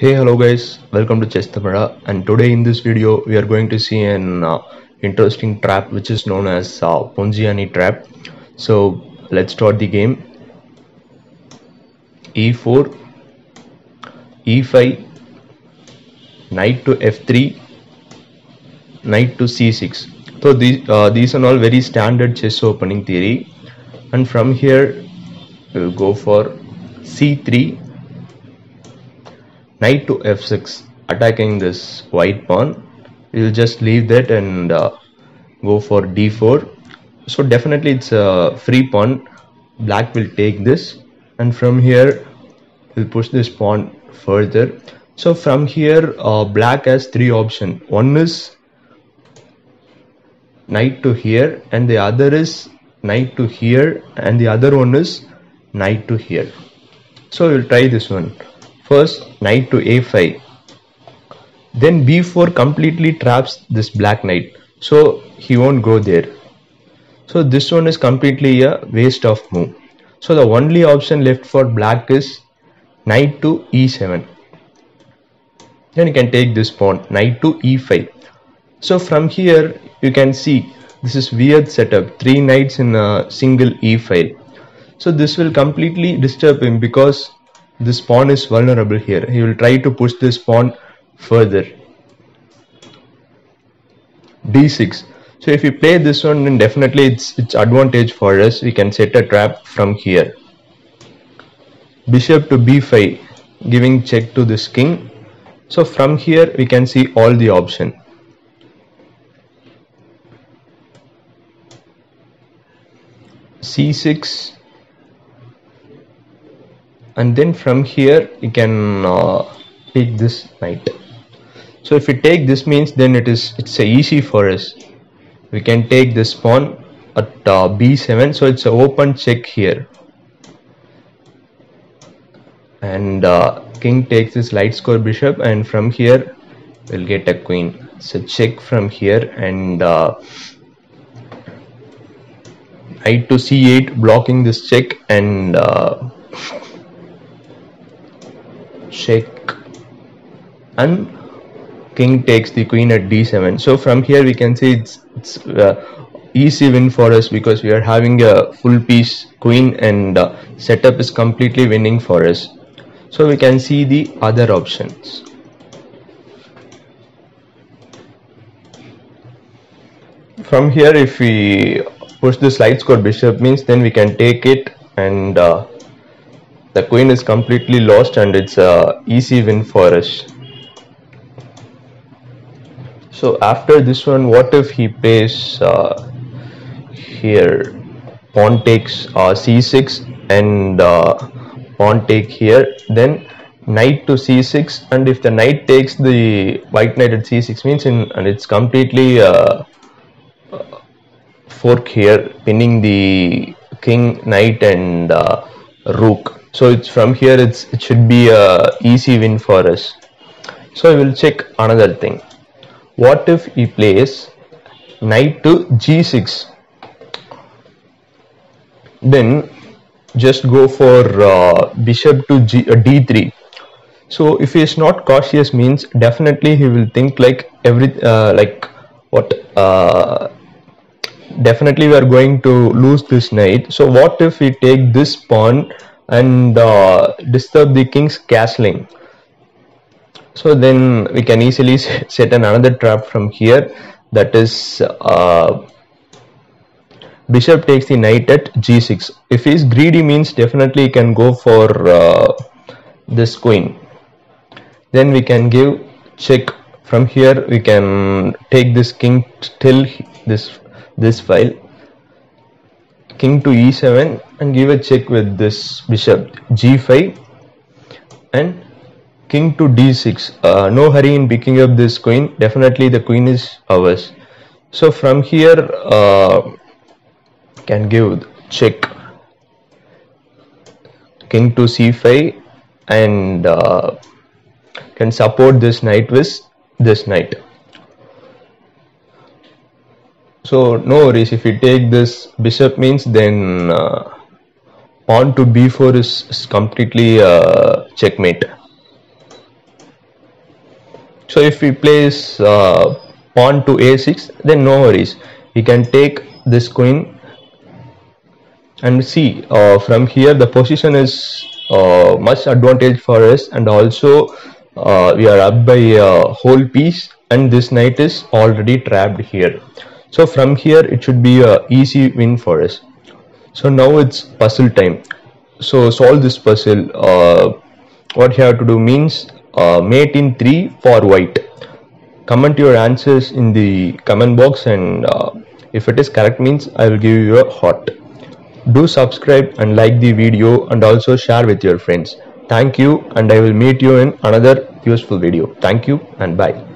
Hey hello guys. Welcome to Chess Tamizha. And today in this video we are going to see an uh, interesting trap which is known as uh, Ponziani trap. So let's start the game. E4 e5 knight to f3 knight to c6 so these uh, these are all very standard chess opening theory. And from here we'll go for c3 knight to f6 attacking this white pawn. We'll just leave that and uh, go for d4 so definitely it's a free pawn. Black will take this. And from here we'll push this pawn further. So from here uh, black has three options. One is knight to here and the other is knight to here and the other one is knight to here. So we'll try this one first knight to a5 then b4 completely traps this black knight. So he won't go there. So this one is completely a waste of move. So the only option left for black is knight to e7 then you can take this pawn knight to e5 so from here you can see this is weird setup. Three knights in a single e file so this will completely disturb him because this pawn is vulnerable here. He will try to push this pawn further. D6 so if we play this one then definitely it's it's advantage for us. We can set a trap from here. Bishop to b5 giving check to this king. So from here we can see all the option. C6 and then from here you can uh, take this knight. So if we take this means then it is it's easy for us. We can take this pawn at uh, b7 so it's an open check here. And uh, king takes this light score bishop and from here we'll get a queen. So check from here and uh, knight to c8 blocking this check and uh, check and king takes the queen at d7 so from here we can see it's, it's uh, easy win for us because we are having a full piece queen and uh, setup is completely winning for us. So we can see the other options. From here if we push the light score bishop means then we can take it and uh, the queen is completely lost and it's a easy win for us. So after this one what if he plays uh, here? Pawn takes uh, c6 and uh, pawn take here. Then knight to c6 and if the knight takes the white knight at c6 means in and it's completely uh, fork here pinning the king knight and uh, rook so it's from here it's it should be a easy win for us. So we will check another thing. What if he plays knight to g6 then just go for uh, bishop to G, uh, d3 so if he is not cautious means definitely he will think like every uh, like what uh, definitely we are going to lose this knight. So what if we take this pawn and uh, disturb the king's castling so then we can easily set another trap from here. That is uh, bishop takes the knight at g6 if he's greedy means definitely he can go for uh, this queen. Then we can give check. From here we can take this king till this this file king to e7 and give a check with this bishop g5 and king to d6 uh, no hurry in picking up this queen. Definitely the queen is ours. So from here uh, can give check. King to c5 and uh, can support this knight with this knight so no worries. If we take this bishop means then uh, pawn to b4 is, is completely uh, checkmate. So if we place uh, pawn to a6 then no worries. We can take this queen and see uh, from here the position is uh, much advantage for us. And also uh, we are up by a whole piece. And this knight is already trapped here so from here it should be a easy win for us. So now it's puzzle time. So solve this puzzle uh, what you have to do means uh, mate in 3 for white. Comment your answers in the comment box and uh, if it is correct means i will give you a heart do subscribe and like the video and also share with your friends. Thank you and i will meet you in another useful video. Thank you and bye